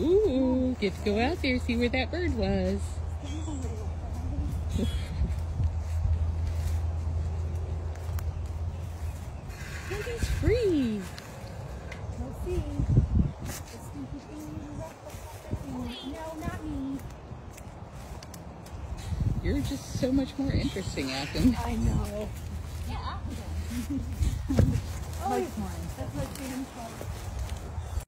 Ooh, get to go out there, see where that bird was. he's free. We'll see. No, not me. You're just so much more interesting, Acton. I know. Yeah, Oh, that's favorite part.